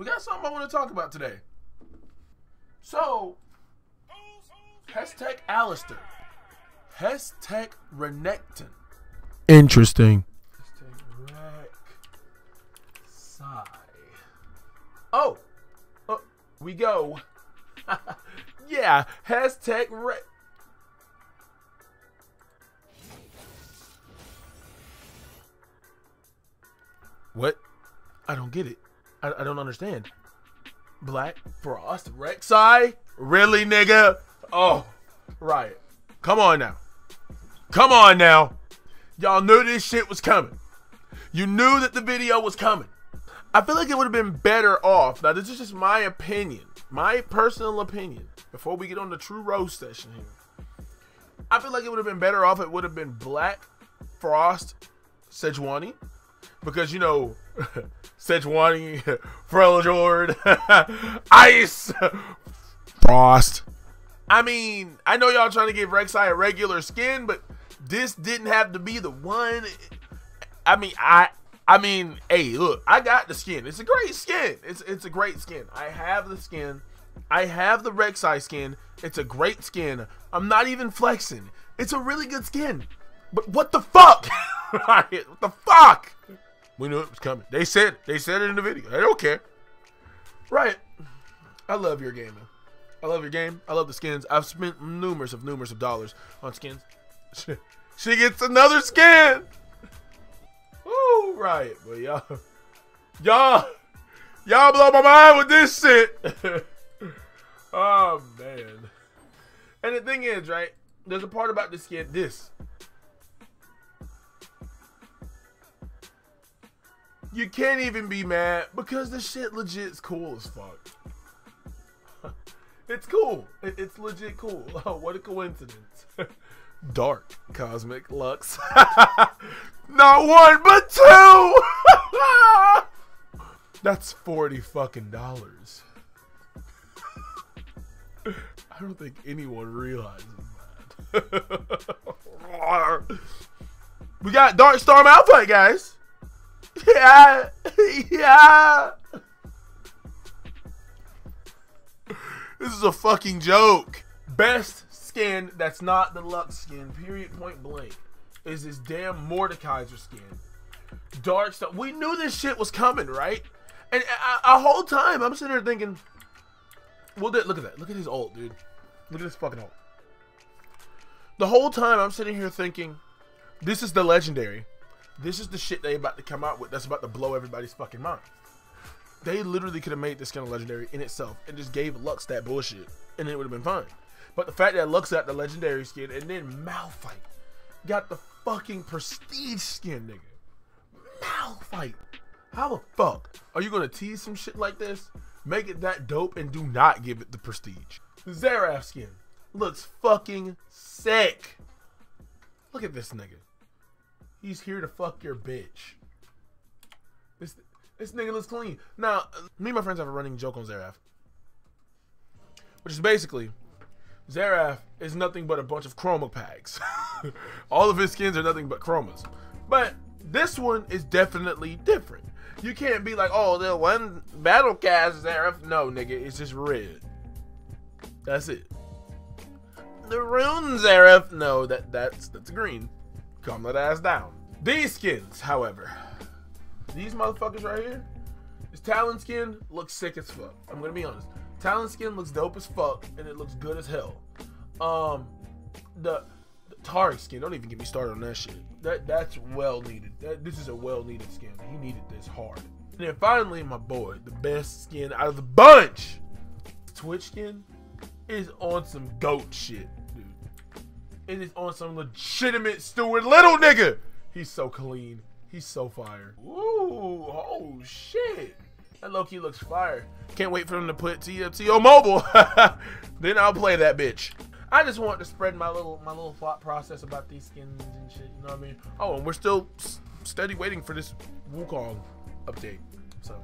we got something I want to talk about today. So, Hextech Alistar, Hextech Renekton. Interesting. Hextech Oh, oh, we go. yeah, Hextech Re. What? I don't get it. I, I don't understand. Black Frost Rek'Sai? Really, nigga? Oh, right. Come on now. Come on now. Y'all knew this shit was coming. You knew that the video was coming. I feel like it would have been better off. Now, this is just my opinion, my personal opinion. Before we get on the true roast session here, I feel like it would have been better off. It would have been Black Frost Sejuani because you know Sejuani, Freljord, Ice, Frost. I mean, I know y'all trying to give Rek'Sai a regular skin, but this didn't have to be the one. I mean, I I mean, hey, look, I got the skin. It's a great skin. It's it's a great skin. I have the skin. I have the Rek'Sai skin. It's a great skin. I'm not even flexing. It's a really good skin. But what the fuck? what the fuck? We knew it was coming. They said they said it in the video. I don't care. Right. I love your game. Man. I love your game. I love the skins. I've spent numerous of numerous of dollars on skins. she gets another skin. Ooh, right. But y'all, y'all, y'all blow my mind with this shit. oh man. And the thing is, right? There's a part about the skin. This you can't even be mad because the shit legit is cool as fuck. it's cool. It's legit cool. Oh, what a coincidence. Dark Cosmic Lux. Not one, but two! That's 40 fucking dollars. I don't think anyone realizes that. we got Dark Storm Malphite, guys. Yeah, yeah. This is a fucking joke. Best skin that's not the Lux skin, period, point blank, is this damn Mordekaiser skin. Dark stuff. We knew this shit was coming, right? And a, whole time I'm sitting there thinking, well, look at that. Look at his ult, dude. Look at this fucking ult. The whole time I'm sitting here thinking, this is the legendary. This is the shit they about to come out with that's about to blow everybody's fucking mind. They literally could have made this kind of legendary in itself and just gave Lux that bullshit, and it would have been fine. But the fact that Lux got the legendary skin and then Malphite got the fucking prestige skin, nigga. Malphite. How the fuck are you gonna tease some shit like this? Make it that dope and do not give it the prestige. Xerath skin looks fucking sick. Look at this nigga. He's here to fuck your bitch. This this nigga looks clean. Now, me and my friends have a running joke on Xerath. Which is basically, Xerath is nothing but a bunch of chroma packs. All of his skins are nothing but chromas. But this one is definitely different. You can't be like, oh, the one battle cast Xerath. No, nigga, it's just red. That's it. The rune Xerath. No, that that's that's green. Calm that ass down. These skins, however, these motherfuckers right here, this Talon skin looks sick as fuck. I'm gonna be honest. Talon skin looks dope as fuck, and it looks good as hell. Um, the, the skin, don't even get me started on that shit. That that's well needed. That, this is a well needed skin. He needed this hard. And then finally, my boy, the best skin out of the bunch, Twitch skin, is on some goat shit. It is on some legitimate Stuart Little nigga. He's so clean. He's so fire. Ooh, oh shit. That Loki looks fire. Can't wait for him to put TFTO mobile. then I'll play that bitch. I just want to spread my little my little thought process about these skins and shit. You know what I mean? Oh, and we're still steady waiting for this Wukong update. So